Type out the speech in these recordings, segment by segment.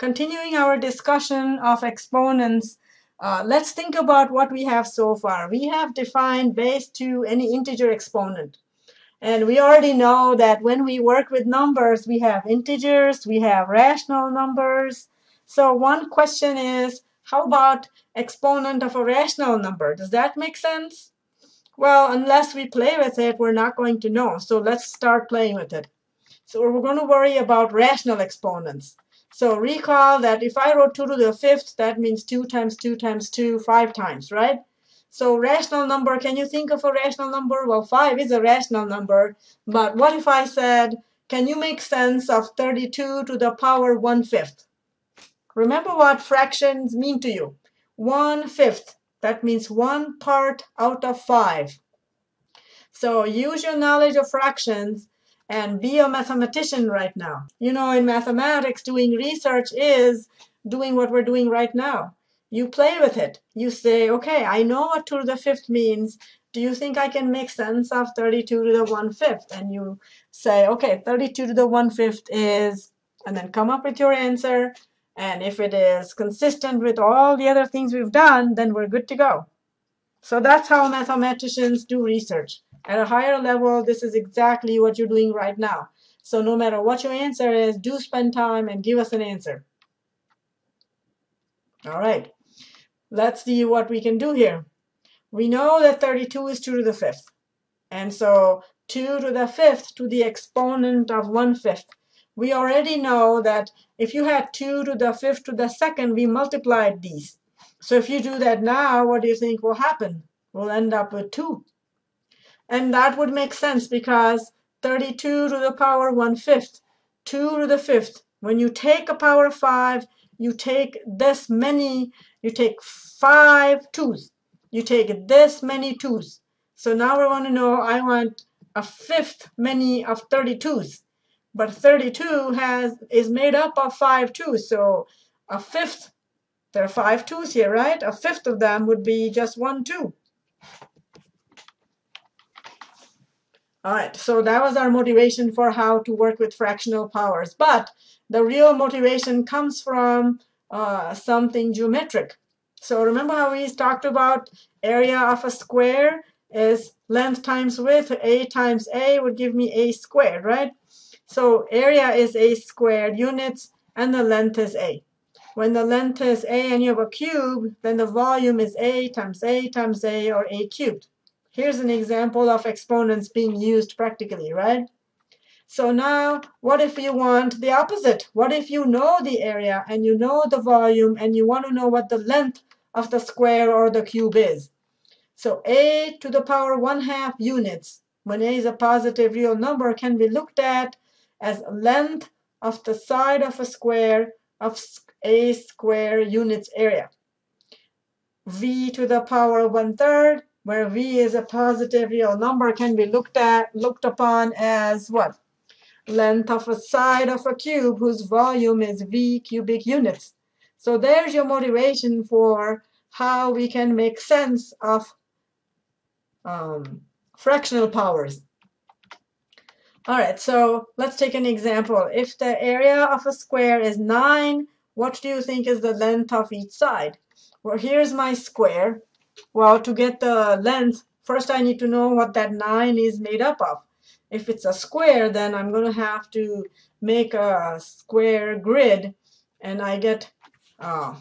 continuing our discussion of exponents, uh, let's think about what we have so far. We have defined base to any integer exponent. And we already know that when we work with numbers, we have integers, we have rational numbers. So one question is, how about exponent of a rational number? Does that make sense? Well, unless we play with it, we're not going to know. So let's start playing with it. So we're going to worry about rational exponents. So recall that if I wrote 2 to the fifth, that means 2 times 2 times 2, 5 times, right? So rational number, can you think of a rational number? Well, 5 is a rational number. But what if I said, can you make sense of 32 to the power 1 fifth? Remember what fractions mean to you. 1 fifth, that means 1 part out of 5. So use your knowledge of fractions and be a mathematician right now. You know, in mathematics, doing research is doing what we're doing right now. You play with it. You say, okay, I know what 2 to the fifth means. Do you think I can make sense of 32 to the 1 fifth? And you say, okay, 32 to the 1 fifth is, and then come up with your answer. And if it is consistent with all the other things we've done, then we're good to go. So that's how mathematicians do research. At a higher level, this is exactly what you're doing right now. So no matter what your answer is, do spend time and give us an answer. All right, let's see what we can do here. We know that 32 is 2 to the fifth. And so 2 to the fifth to the exponent of 1 fifth. We already know that if you had 2 to the fifth to the second, we multiplied these. So if you do that now, what do you think will happen? We'll end up with 2. And that would make sense because 32 to the power 1 fifth, 2 to the fifth. When you take a power of 5, you take this many, you take five twos. You take this many twos. So now we want to know, I want a fifth many of 32s. But 32 has is made up of five twos. So a fifth, there are five twos here, right? A fifth of them would be just one two. All right, so that was our motivation for how to work with fractional powers. But the real motivation comes from uh, something geometric. So remember how we talked about area of a square is length times width. A times A would give me A squared, right? So area is A squared units, and the length is A. When the length is A and you have a cube, then the volume is A times A times A, or A cubed. Here's an example of exponents being used practically, right? So now, what if you want the opposite? What if you know the area and you know the volume and you want to know what the length of the square or the cube is? So a to the power 1 half units, when a is a positive real number, can be looked at as length of the side of a square of a square units area. v to the power 1 third where v is a positive real number can be looked at looked upon as what? Length of a side of a cube whose volume is v cubic units. So there's your motivation for how we can make sense of um, fractional powers. All right so let's take an example. If the area of a square is 9 what do you think is the length of each side? Well here's my square well, to get the length, first I need to know what that 9 is made up of. If it's a square, then I'm going to have to make a square grid, and I get uh,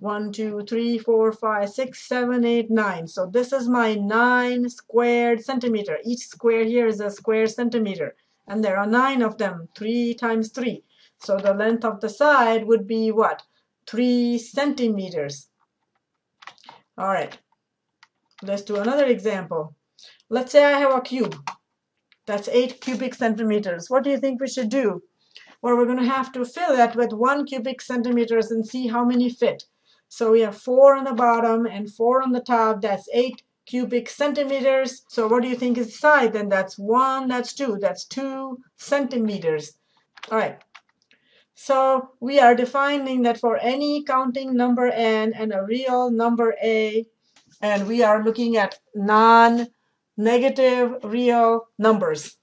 1, 2, 3, 4, 5, 6, 7, 8, 9. So this is my 9 squared centimeter. Each square here is a square centimeter. And there are 9 of them, 3 times 3. So the length of the side would be what? 3 centimeters. All right, let's do another example. Let's say I have a cube. That's 8 cubic centimeters. What do you think we should do? Well, we're going to have to fill that with 1 cubic centimeters and see how many fit. So we have 4 on the bottom and 4 on the top. That's 8 cubic centimeters. So what do you think is the side? Then that's 1, that's 2. That's 2 centimeters. All right, so we are defining that for any counting number n and a real number a, and we are looking at non-negative real numbers,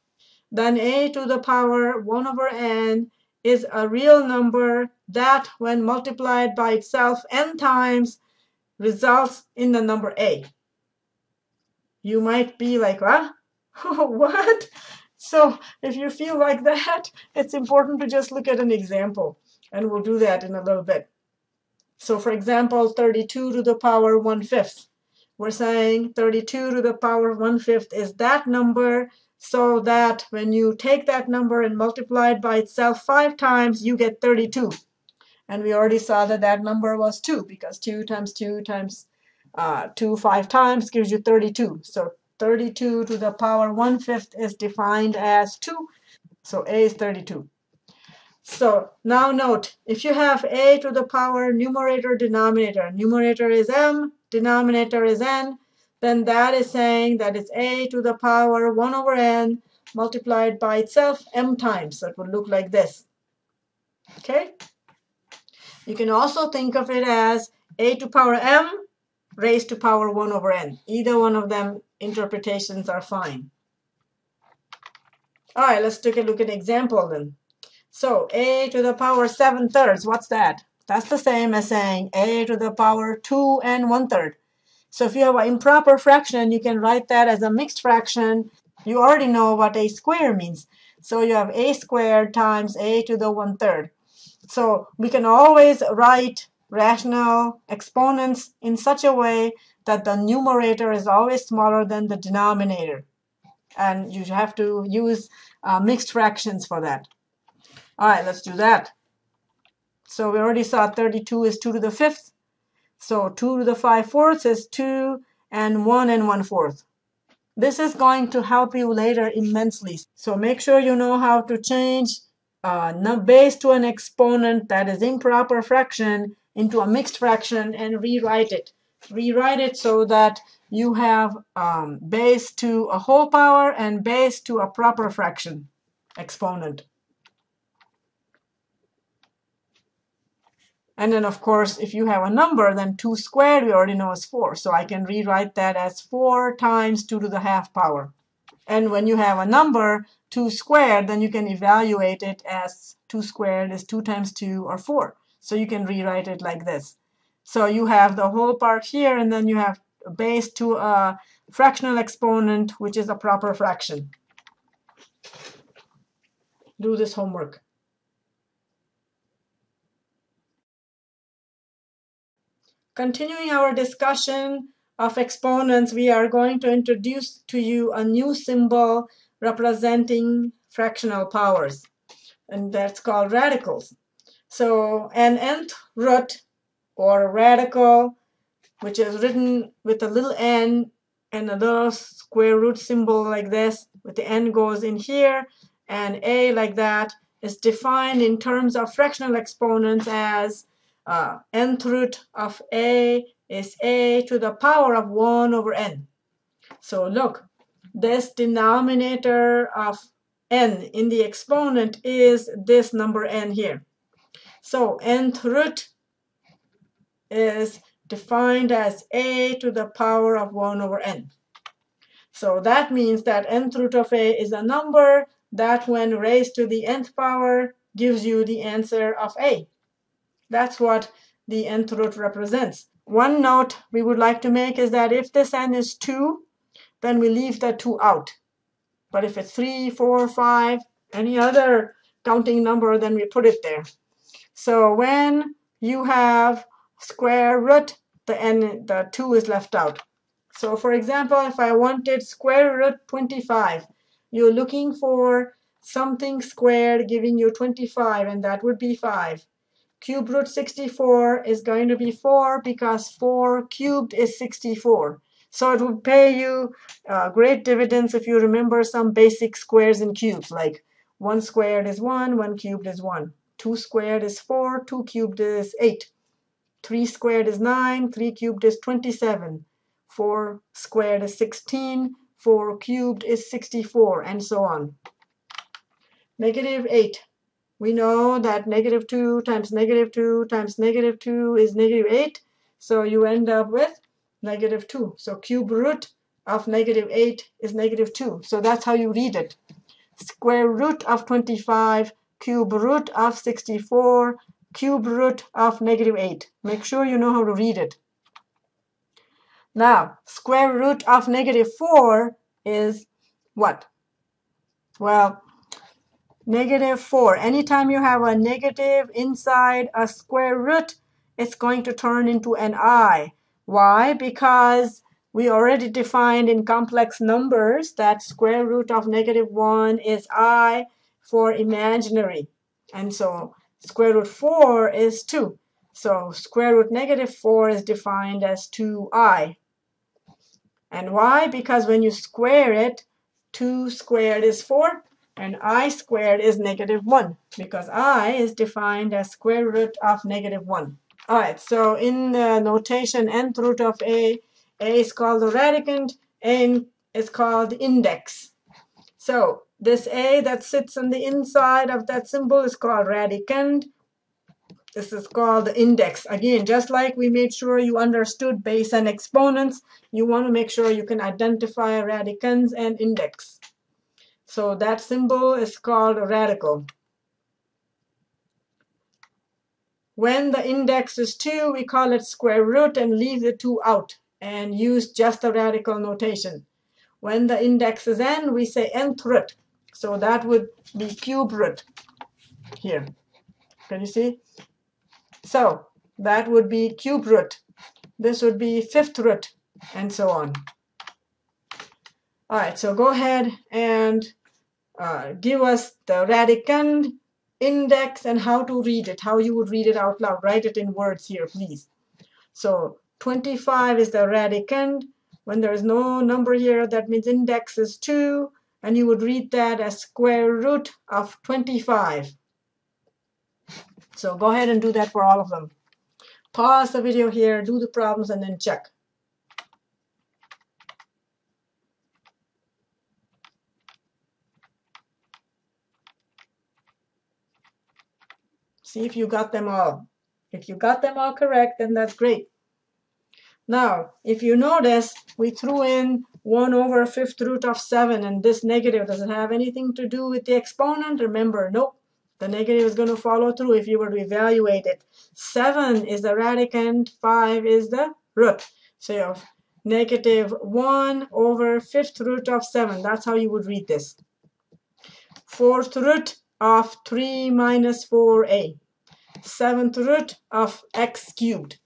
then a to the power 1 over n is a real number that, when multiplied by itself n times, results in the number a. You might be like, huh? what? So if you feel like that, it's important to just look at an example. And we'll do that in a little bit. So for example, 32 to the power 1 fifth. We're saying 32 to the power 1 fifth is that number so that when you take that number and multiply it by itself five times, you get 32. And we already saw that that number was 2 because 2 times 2 times uh, 2 five times gives you 32. So 32 to the power 1 fifth is defined as 2. So a is 32. So now note, if you have a to the power numerator denominator, numerator is m, denominator is n, then that is saying that it's a to the power 1 over n multiplied by itself m times. So it would look like this. Okay? You can also think of it as a to power m raised to power 1 over n. Either one of them interpretations are fine. All right, let's take a look at example then. So a to the power 7 thirds, what's that? That's the same as saying a to the power 2 and 1 third. So if you have an improper fraction, you can write that as a mixed fraction. You already know what a square means. So you have a squared times a to the 1 third. So we can always write rational exponents in such a way that the numerator is always smaller than the denominator. And you have to use uh, mixed fractions for that. All right, let's do that. So we already saw 32 is 2 to the fifth. So 2 to the 5 fourths is 2 and 1 and 1 fourth. This is going to help you later immensely. So make sure you know how to change uh, base to an exponent that is improper fraction into a mixed fraction and rewrite it. Rewrite it so that you have um, base to a whole power and base to a proper fraction exponent. And then, of course, if you have a number, then 2 squared we already know is 4. So I can rewrite that as 4 times 2 to the half power. And when you have a number, 2 squared, then you can evaluate it as 2 squared is 2 times 2 or 4. So you can rewrite it like this. So you have the whole part here, and then you have base to a fractional exponent, which is a proper fraction. Do this homework. Continuing our discussion of exponents, we are going to introduce to you a new symbol representing fractional powers, and that's called radicals. So an nth root or radical, which is written with a little n and a little square root symbol like this, with the n goes in here, and a like that, is defined in terms of fractional exponents as uh, nth root of a is a to the power of 1 over n. So look, this denominator of n in the exponent is this number n here. So nth root is defined as a to the power of 1 over n. So that means that nth root of a is a number that when raised to the nth power gives you the answer of a. That's what the nth root represents. One note we would like to make is that if this n is 2, then we leave the 2 out. But if it's 3, 4, 5, any other counting number, then we put it there. So when you have square root, the n, the 2 is left out. So for example, if I wanted square root 25, you're looking for something squared giving you 25, and that would be 5. Cube root 64 is going to be 4 because 4 cubed is 64. So it would pay you uh, great dividends if you remember some basic squares and cubes, like 1 squared is 1, 1 cubed is 1. 2 squared is 4, 2 cubed is 8. 3 squared is 9, 3 cubed is 27. 4 squared is 16, 4 cubed is 64, and so on. Negative 8 we know that negative 2 times negative 2 times negative 2 is negative 8. So you end up with negative 2. So cube root of negative 8 is negative 2. So that's how you read it. Square root of 25 cube root of 64 cube root of negative 8. Make sure you know how to read it. Now, square root of negative 4 is what? Well, negative 4. Anytime you have a negative inside a square root, it's going to turn into an i. Why? Because we already defined in complex numbers that square root of negative 1 is i for imaginary. And so square root 4 is 2. So square root negative 4 is defined as 2i. And why? Because when you square it, 2 squared is 4, and i squared is negative 1, because i is defined as square root of negative 1. All right, so in the notation nth root of a, a is called the radicand, N is called the index. So this A that sits on the inside of that symbol is called radicand. This is called the index. Again, just like we made sure you understood base and exponents, you want to make sure you can identify radicands and index. So that symbol is called a radical. When the index is 2, we call it square root and leave the 2 out and use just the radical notation. When the index is n, we say nth root. So that would be cube root here. Can you see? So that would be cube root. This would be fifth root, and so on. All right, so go ahead and uh, give us the radicand index and how to read it, how you would read it out loud. Write it in words here, please. So 25 is the radicand. When there is no number here, that means index is 2, and you would read that as square root of 25. So go ahead and do that for all of them. Pause the video here, do the problems, and then check. See if you got them all. If you got them all correct, then that's great. Now, if you notice, we threw in 1 over fifth root of 7, and this negative, doesn't have anything to do with the exponent? Remember, nope. The negative is going to follow through if you were to evaluate it. 7 is the radicand, 5 is the root. So you have negative 1 over fifth root of 7. That's how you would read this. Fourth root of 3 minus 4a seventh root of x cubed.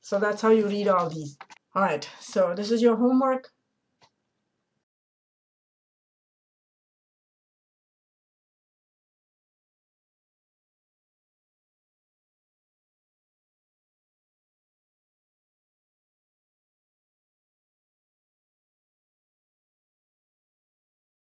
So that's how you read all these. All right, so this is your homework.